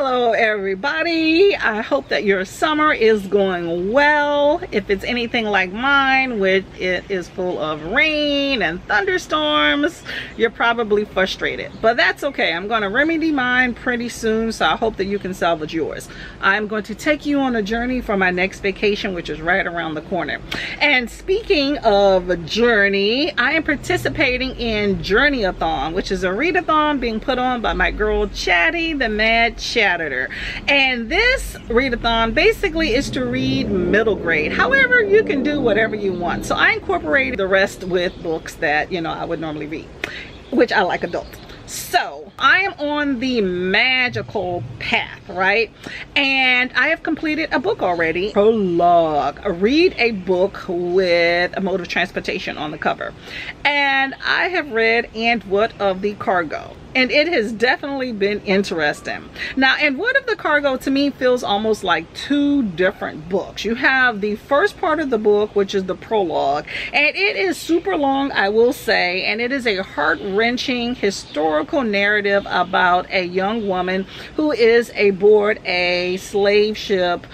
Hello everybody. I hope that your summer is going well. If it's anything like mine, which it is full of rain and thunderstorms, you're probably frustrated. But that's okay. I'm going to remedy mine pretty soon, so I hope that you can salvage yours. I'm going to take you on a journey for my next vacation, which is right around the corner. And speaking of a journey, I am participating in Journey-a-thon, which is a readathon being put on by my girl Chattie, the Mad Chatterer. And this readathon basically is to read middle grade. However, you can do whatever you want. So I incorporated the rest with books that, you know, I would normally read, which I like adult. So I am on the magical path, right? And I have completed a book already. Prologue. Read a book with a mode of transportation on the cover. And I have read And What of the Cargo and it has definitely been interesting. Now, and What of the Cargo to me feels almost like two different books. You have the first part of the book, which is the prologue, and it is super long, I will say, and it is a heart-wrenching historical narrative about a young woman who is aboard a slave ship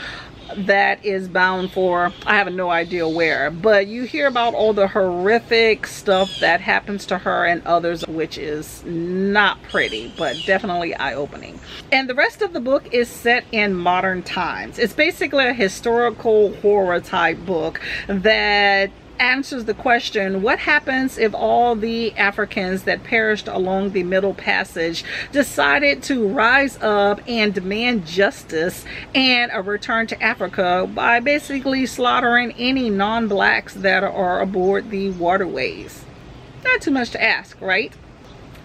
that is bound for I have no idea where but you hear about all the horrific stuff that happens to her and others which is not pretty but definitely eye-opening. And the rest of the book is set in modern times. It's basically a historical horror type book that answers the question what happens if all the Africans that perished along the Middle Passage decided to rise up and demand justice and a return to Africa by basically slaughtering any non-blacks that are aboard the waterways? Not too much to ask, right?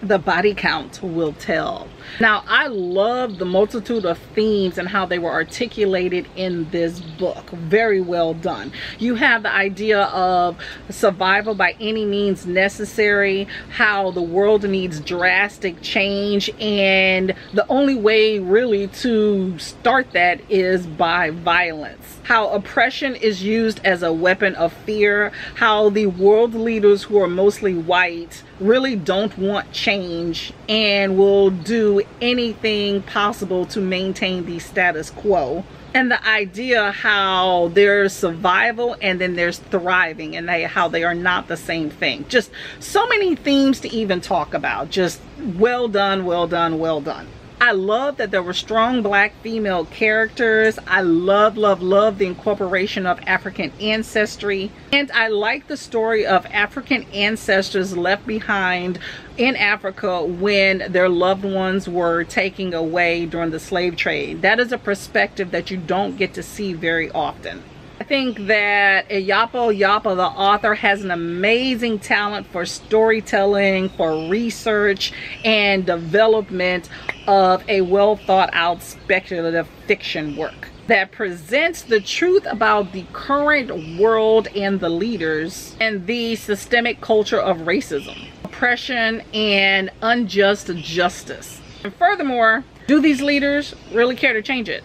The body count will tell. Now, I love the multitude of themes and how they were articulated in this book. Very well done. You have the idea of survival by any means necessary, how the world needs drastic change, and the only way really to start that is by violence. How oppression is used as a weapon of fear, how the world leaders who are mostly white really don't want change and will do anything possible to maintain the status quo. And the idea how there's survival and then there's thriving and they how they are not the same thing. Just so many themes to even talk about. Just well done well done well done I love that there were strong black female characters. I love, love, love the incorporation of African ancestry. And I like the story of African ancestors left behind in Africa when their loved ones were taken away during the slave trade. That is a perspective that you don't get to see very often. I think that Iyapo Yapa, the author, has an amazing talent for storytelling, for research, and development of a well thought out speculative fiction work that presents the truth about the current world and the leaders and the systemic culture of racism, oppression, and unjust justice. And furthermore, do these leaders really care to change it?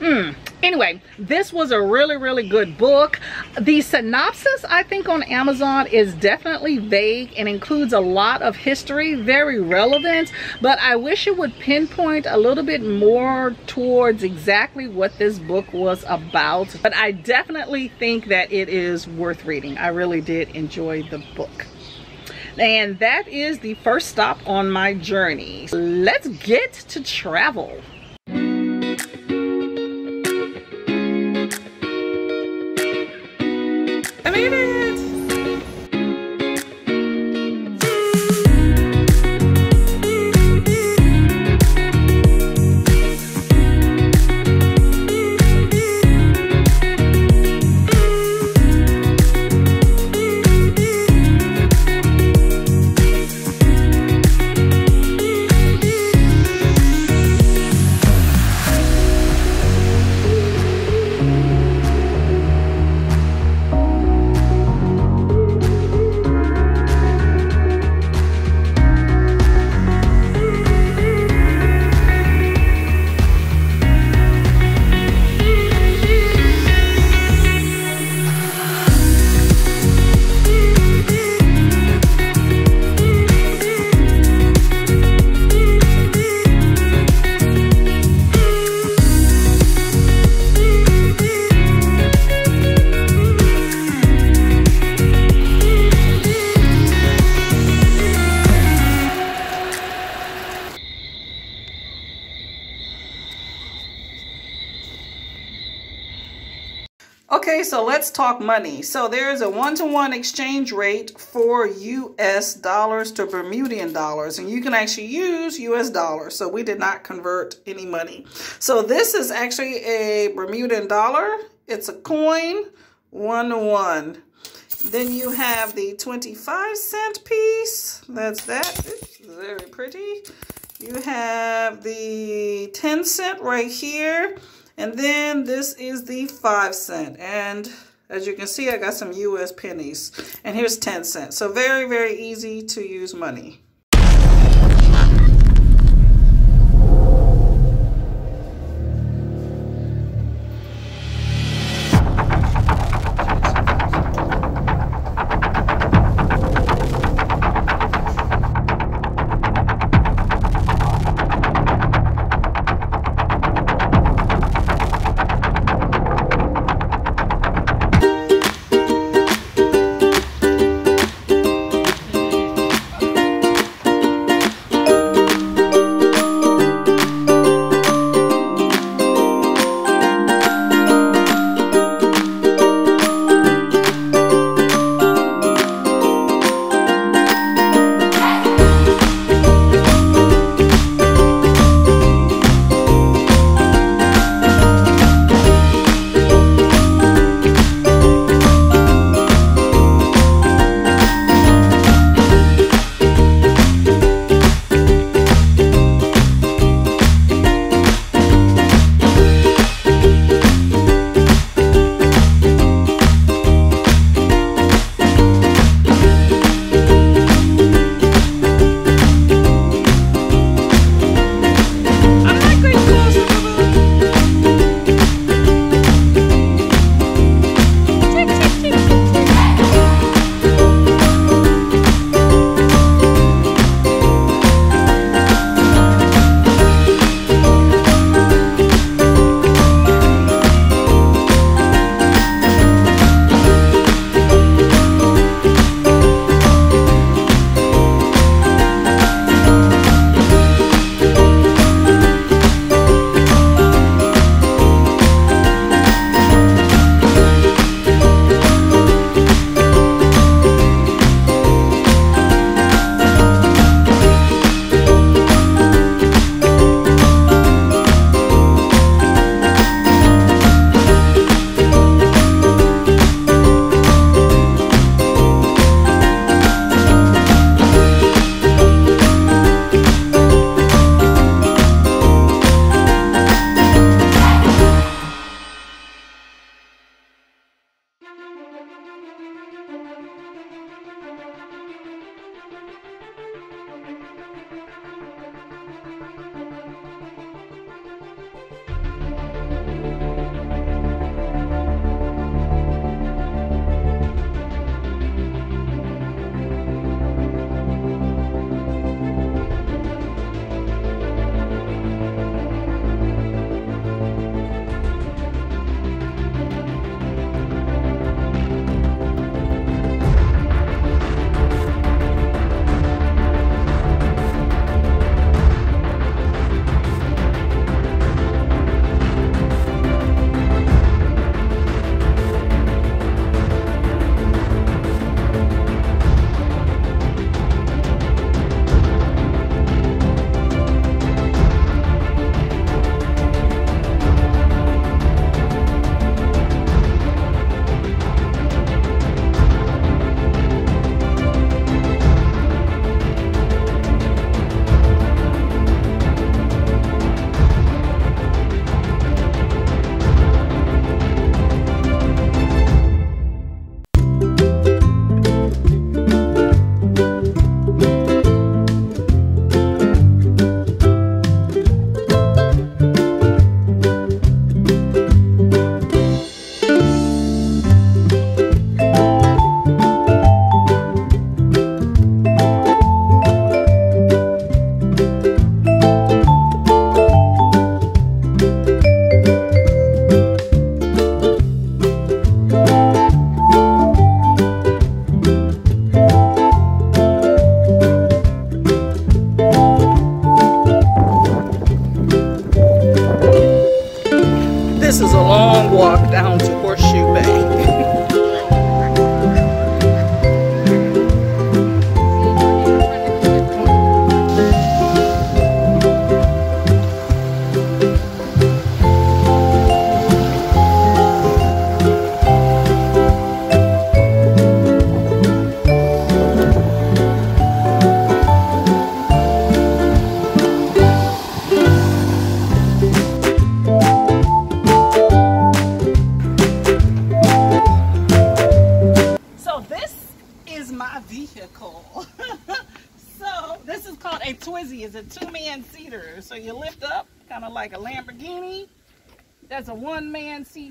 Hmm anyway this was a really really good book. The synopsis i think on amazon is definitely vague and includes a lot of history very relevant but i wish it would pinpoint a little bit more towards exactly what this book was about but i definitely think that it is worth reading. I really did enjoy the book. And that is the first stop on my journey. Let's get to travel made it! Okay, so let's talk money. So there's a one-to-one -one exchange rate for US dollars to Bermudian dollars, and you can actually use US dollars. So we did not convert any money. So this is actually a Bermudian dollar. It's a coin, one-to-one. -one. Then you have the 25 cent piece. That's that. It's very pretty. You have the 10 cent right here. And then this is the 5 cent. And as you can see, I got some US pennies. And here's 10 cents. So very, very easy to use money.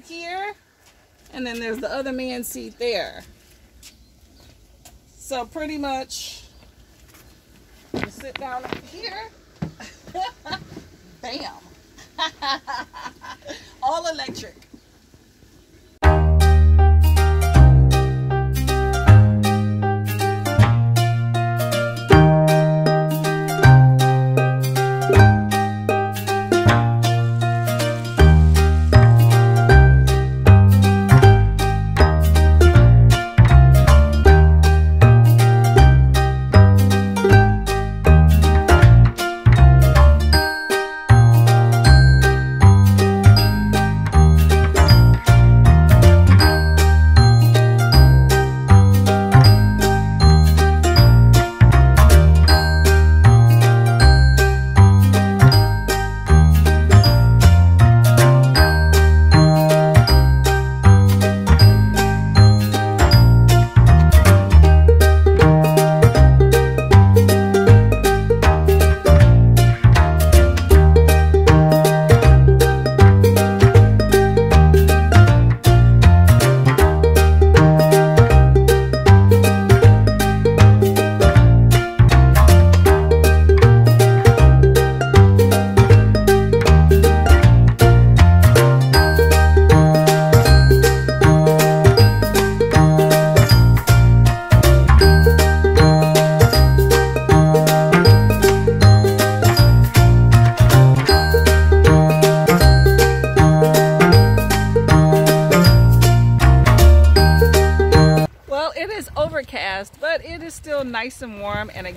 Here. And then there's the other man seat there. So pretty much, you sit down here. Bam. All electric.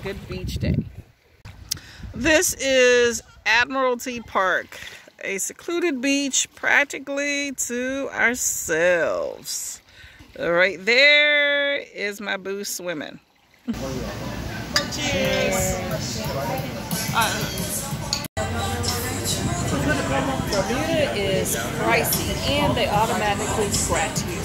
Good beach day. This is Admiralty Park, a secluded beach practically to ourselves. Right there is my boo swimming. Cheers. Bermuda is pricey and they automatically scratch you.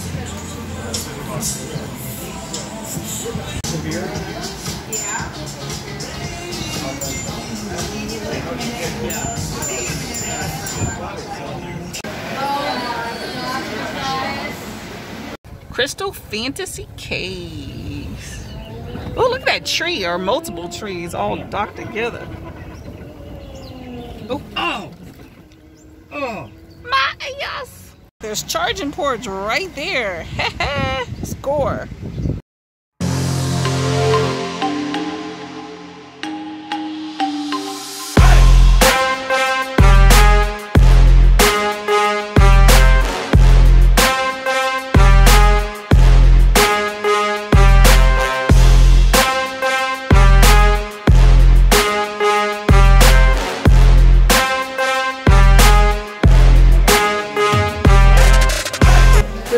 Crystal Fantasy Caves. Oh, look at that tree or multiple trees all docked together. Oh, oh, oh, my yes. There's charging ports right there. Score.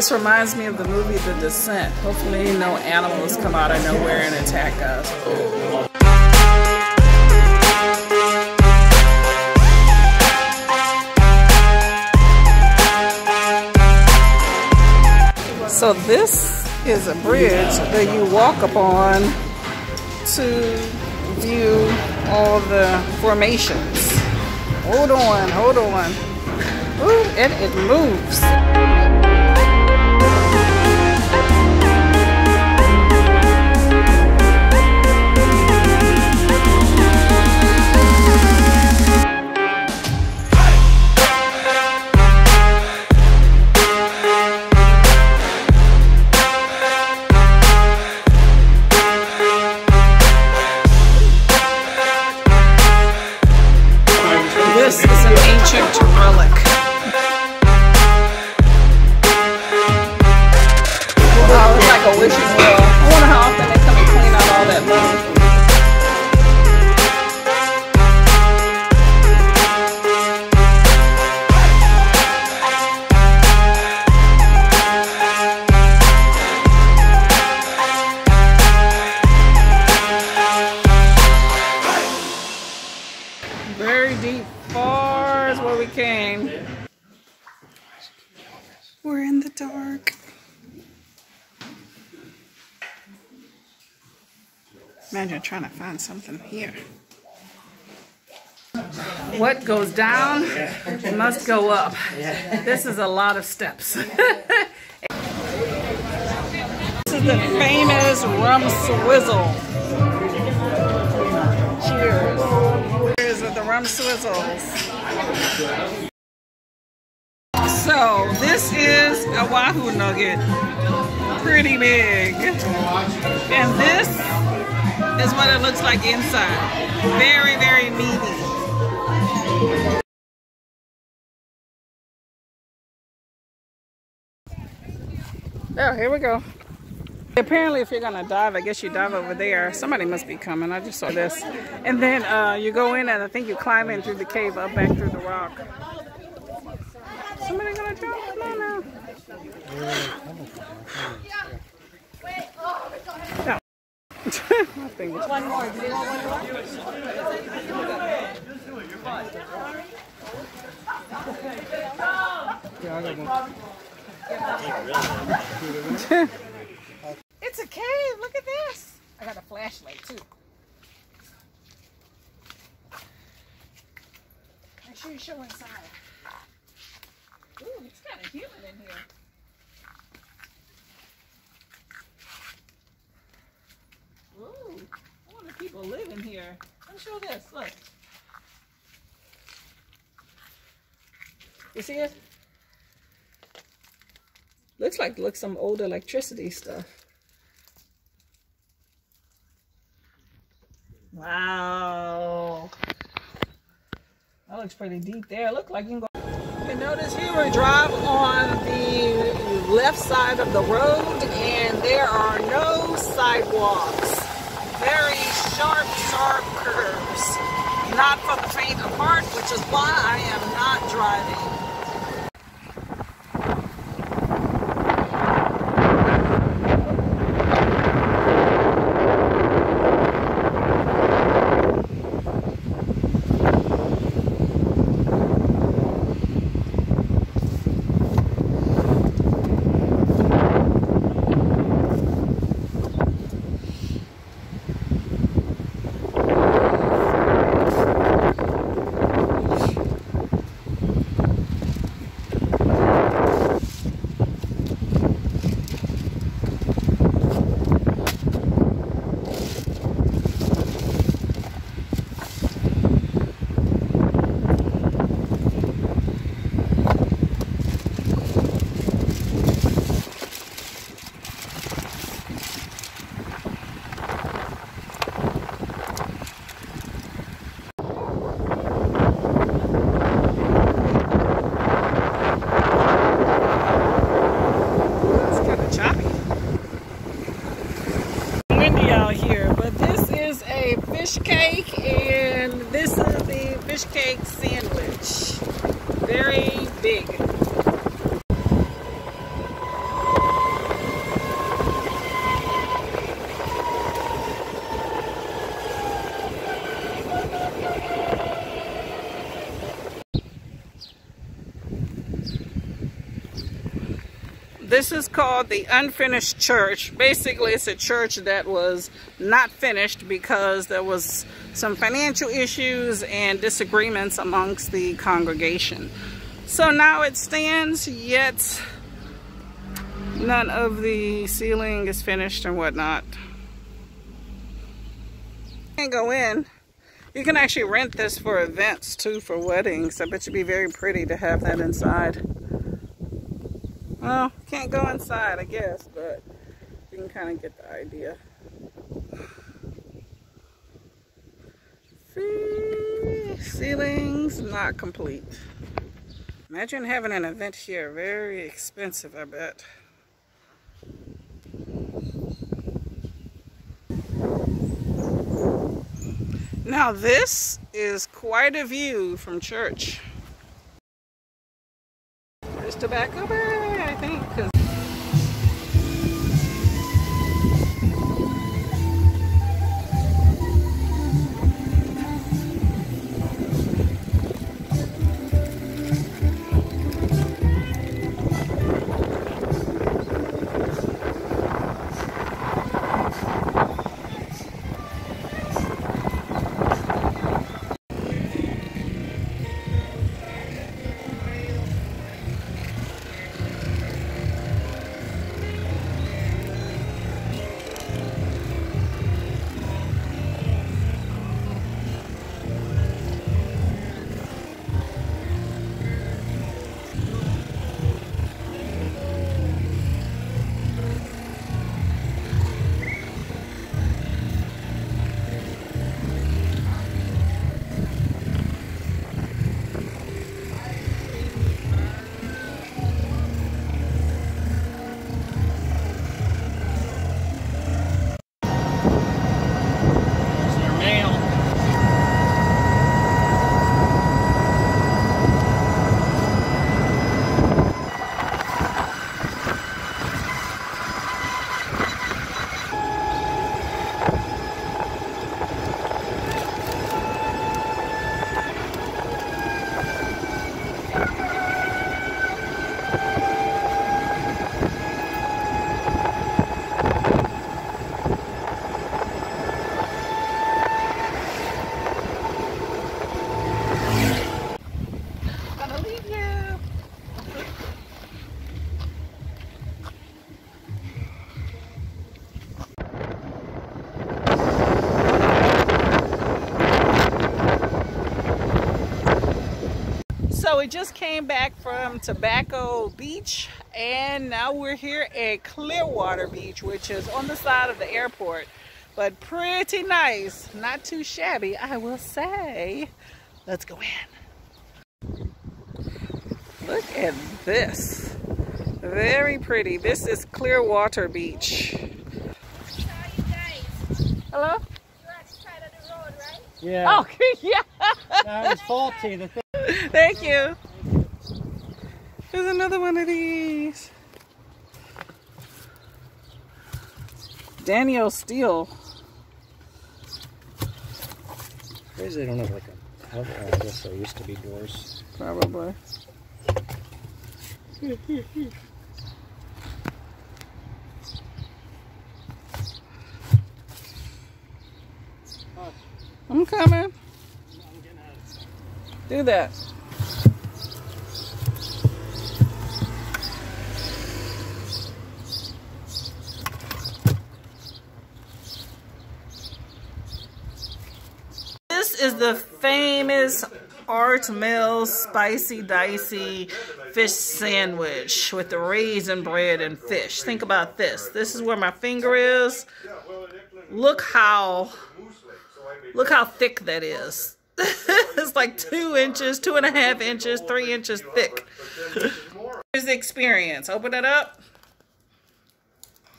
This reminds me of the movie The Descent. Hopefully no animals come out of nowhere and attack us. So this is a bridge that you walk upon to view all the formations. Hold on, hold on. Ooh, and it moves. We're in the dark. Imagine trying to find something here. What goes down must go up. This is a lot of steps. this is the famous rum swizzle. Cheers. Cheers with the rum swizzles. So this is a wahoo nugget. Pretty big. And this is what it looks like inside. Very, very meaty. Oh, here we go. Apparently, if you're gonna dive, I guess you dive over there. Somebody must be coming. I just saw this. And then uh, you go in, and I think you climb in through the cave up back through the rock. Somebody gonna jump? Come on now. No. one more. Do you want one more? Yeah, I got one. it's a cave. Look at this. I got a flashlight too. Make sure you show inside. Kind of humid in here. Ooh, I wonder if people live in here. Let me show this. Look. You see it? Looks like looks some old electricity stuff. Wow. That looks pretty deep there. Look like you can go. You notice here we drive on the left side of the road and there are no sidewalks. Very sharp, sharp curves. Not for the faint of heart, which is why I am not driving. fish cake and this is the fish cake sandwich. Very big. This is called the Unfinished Church. Basically, it's a church that was not finished because there was some financial issues and disagreements amongst the congregation. So now it stands, yet none of the ceiling is finished and whatnot. Can't go in. You can actually rent this for events too, for weddings. I bet you'd be very pretty to have that inside. Well, can't go inside, I guess, but you can kind of get the idea. See, ceilings not complete. Imagine having an event here. Very expensive, I bet. Now this is quite a view from church. There's Tobacco Bay, just came back from Tobacco Beach and now we're here at Clearwater Beach, which is on the side of the airport, but pretty nice. Not too shabby, I will say. Let's go in. Look at this. Very pretty. This is Clearwater Beach. Hello? Yeah. Oh, yeah. That was faulty. The thing. Thank you. There's another one of these. Danielle Steel. Crazy they don't have like a cover. I guess there used to be doors. Probably. I'm coming. Do that. This is the famous Art Mel's Spicy Dicy fish sandwich with the raisin bread and fish. Think about this. This is where my finger is. Look how, look how thick that is. it's like two inches, two and a half inches, three inches thick. Here's the experience. Open it up.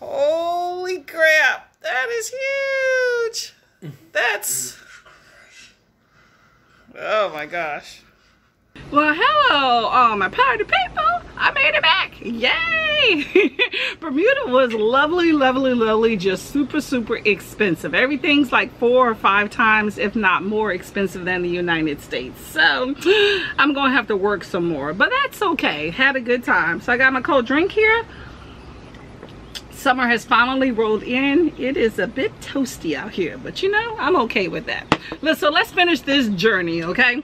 Holy crap. That is huge. That's Oh my gosh. Well, hello, all my party people. I made it back. Yay! Bermuda was lovely, lovely, lovely, just super, super expensive. Everything's like four or five times, if not more expensive than the United States. So I'm going to have to work some more, but that's okay. Had a good time. So I got my cold drink here. Summer has finally rolled in. It is a bit toasty out here, but you know, I'm okay with that. So let's finish this journey, okay?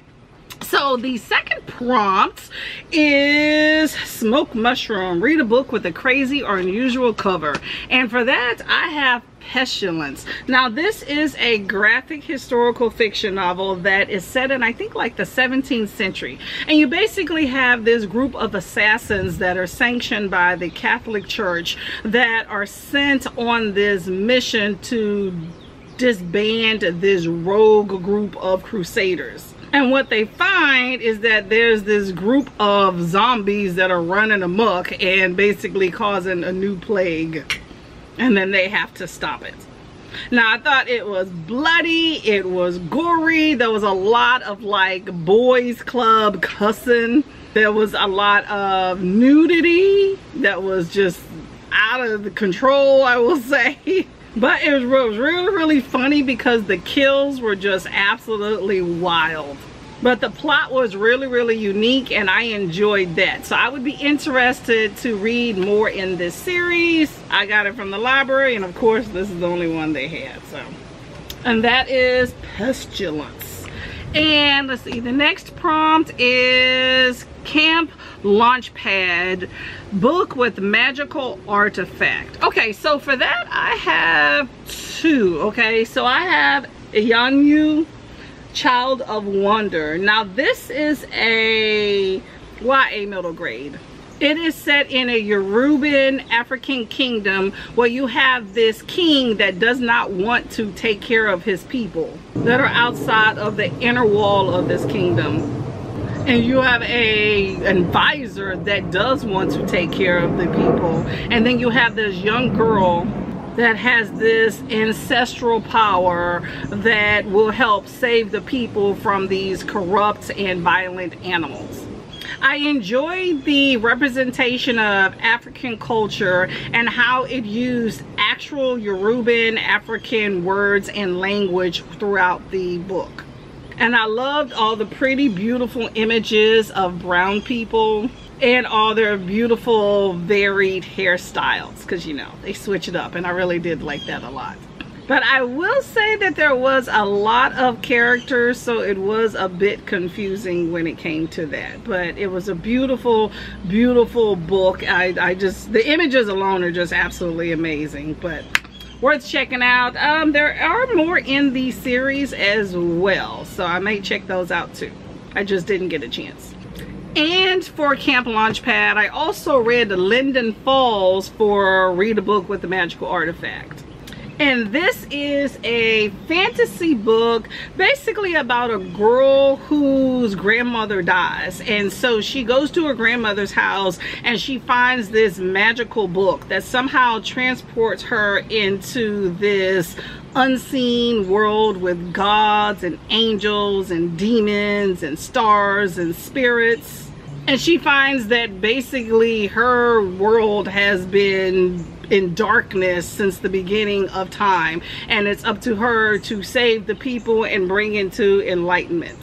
So the second prompt is smoke mushroom. Read a book with a crazy or unusual cover. And for that, I have Pestilence. Now this is a graphic historical fiction novel that is set in I think like the 17th century. And you basically have this group of assassins that are sanctioned by the Catholic Church that are sent on this mission to disband this rogue group of crusaders. And what they find is that there's this group of zombies that are running amok and basically causing a new plague. And then they have to stop it. Now I thought it was bloody, it was gory, there was a lot of like boys club cussing. There was a lot of nudity that was just out of the control, I will say. But it was, really, really funny because the kills were just absolutely wild. But the plot was really, really unique and I enjoyed that. So I would be interested to read more in this series. I got it from the library and of course this is the only one they had. So, And that is Pestilence. And let's see, the next prompt is Camp Launchpad book with magical artifact. Okay, so for that I have two. Okay, so I have Iyanu Child of Wonder. Now this is a YA middle grade. It is set in a Yoruban African kingdom where you have this king that does not want to take care of his people that are outside of the inner wall of this kingdom and you have a advisor that does want to take care of the people and then you have this young girl that has this ancestral power that will help save the people from these corrupt and violent animals. I enjoy the representation of African culture and how it used actual Yoruban African words and language throughout the book. And I loved all the pretty, beautiful images of brown people and all their beautiful varied hairstyles because you know they switch it up and I really did like that a lot. But I will say that there was a lot of characters so it was a bit confusing when it came to that. But it was a beautiful beautiful book. I, I just the images alone are just absolutely amazing but worth checking out. Um, there are more in the series as well so I may check those out too. I just didn't get a chance And for Camp Launchpad, I also read Linden Falls for Read a Book with the Magical Artifact. And this is a fantasy book basically about a girl whose grandmother dies. And so she goes to her grandmother's house and she finds this magical book that somehow transports her into this unseen world with gods and angels and demons and stars and spirits. And she finds that basically her world has been in darkness since the beginning of time and it's up to her to save the people and bring into enlightenment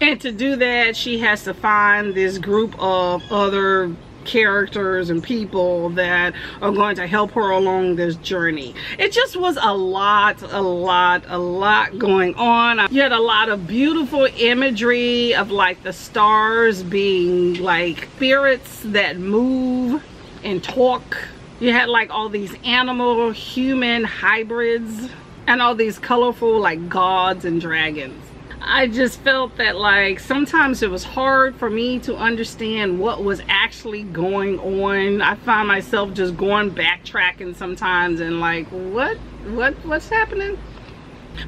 and to do that she has to find this group of other characters and people that are going to help her along this journey. It just was a lot, a lot, a lot going on. You had a lot of beautiful imagery of like the stars being like spirits that move and talk you had like all these animal human hybrids and all these colorful like gods and dragons I just felt that like sometimes it was hard for me to understand what was actually going on. I find myself just going backtracking sometimes and like what what what's happening?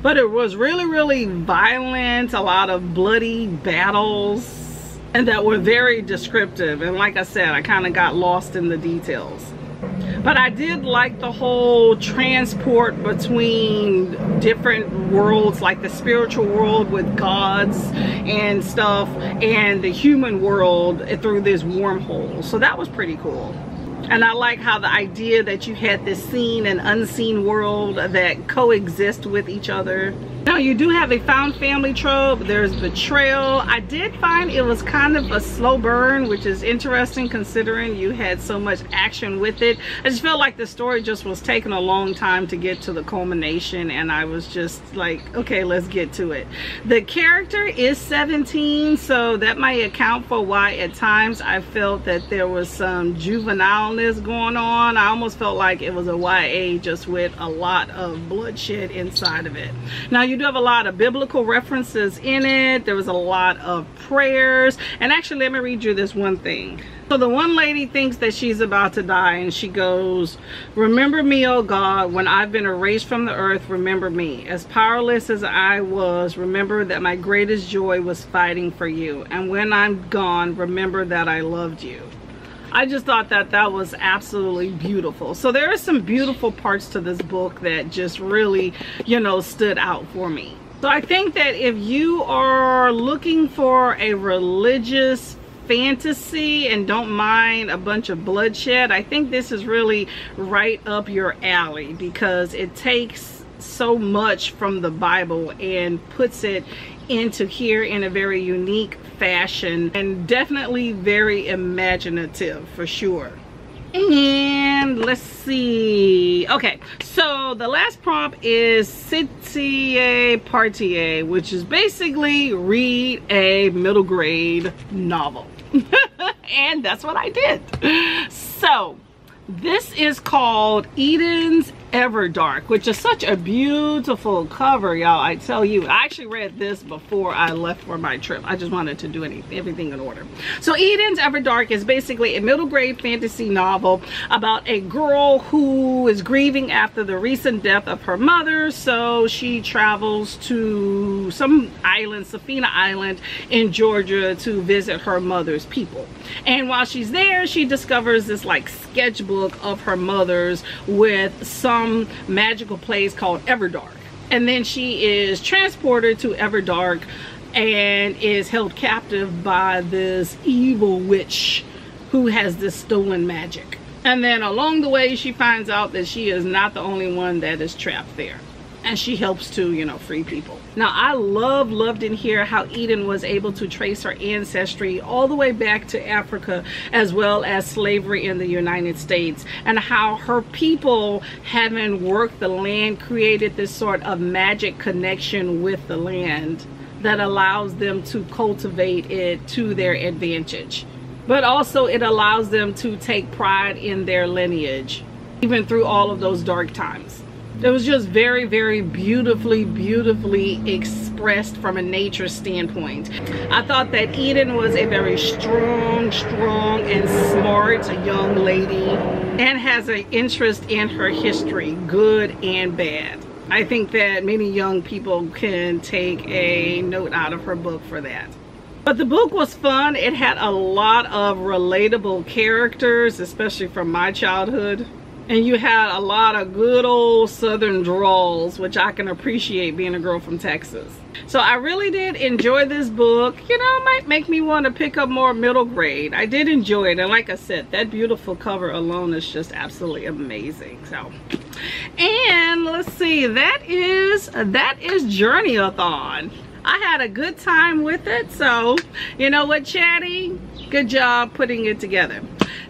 But it was really really violent, a lot of bloody battles and that were very descriptive and like I said I kind of got lost in the details but I did like the whole transport between different worlds like the spiritual world with gods and stuff and the human world through this wormhole. So that was pretty cool. And I like how the idea that you had this seen and unseen world that coexist with each other now you do have a found family trope. There's betrayal. I did find it was kind of a slow burn, which is interesting considering you had so much action with it. I just felt like the story just was taking a long time to get to the culmination and I was just like, okay, let's get to it. The character is 17, so that might account for why at times I felt that there was some juvenileness going on. I almost felt like it was a YA just with a lot of bloodshed inside of it. Now you you do have a lot of biblical references in it. There was a lot of prayers. And actually, let me read you this one thing. So the one lady thinks that she's about to die and she goes, Remember me, O God, when I've been erased from the earth, remember me. As powerless as I was, remember that my greatest joy was fighting for you. And when I'm gone, remember that I loved you. I just thought that that was absolutely beautiful. So there are some beautiful parts to this book that just really, you know, stood out for me. So I think that if you are looking for a religious fantasy and don't mind a bunch of bloodshed, I think this is really right up your alley because it takes so much from the Bible and puts it into here in a very unique fashion and definitely very imaginative for sure. And let's see. Okay so the last prompt is Citier Partier which is basically read a middle grade novel. And that's what I did. So this is called Eden's Everdark, which is such a beautiful cover, y'all. I tell you, I actually read this before I left for my trip. I just wanted to do anything, everything in order. So Eden's Everdark is basically a middle grade fantasy novel about a girl who is grieving after the recent death of her mother. So she travels to some island, Safina Island in Georgia to visit her mother's people. And while she's there, she discovers this like sketchbook of her mother's with some some magical place called Everdark. And then she is transported to Everdark and is held captive by this evil witch who has this stolen magic. And then along the way, she finds out that she is not the only one that is trapped there and she helps to you know free people. Now i love loved in here how eden was able to trace her ancestry all the way back to africa as well as slavery in the united states and how her people having worked the land created this sort of magic connection with the land that allows them to cultivate it to their advantage. But also it allows them to take pride in their lineage even through all of those dark times it was just very very beautifully beautifully expressed from a nature standpoint. I thought that Eden was a very strong, strong and smart young lady and has an interest in her history, good and bad. I think that many young people can take a note out of her book for that. But the book was fun. It had a lot of relatable characters, especially from my childhood. And you had a lot of good old southern drawls, which I can appreciate being a girl from Texas. So I really did enjoy this book. You know, might make me want to pick up more middle grade. I did enjoy it. And like I said, that beautiful cover alone is just absolutely amazing. So, and let's see, that is, that is Journey-a-thon. I had a good time with it. So, you know what, Chattie? Good job putting it together.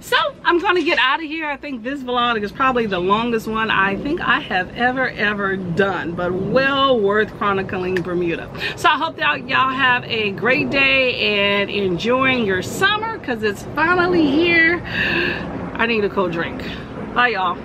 So, I'm to get out of here. I think this vlog is probably the longest one I think I have ever, ever done. But well worth chronicling Bermuda. So, I hope that y'all have a great day and enjoying your summer because it's finally here. I need a cold drink. Bye, y'all.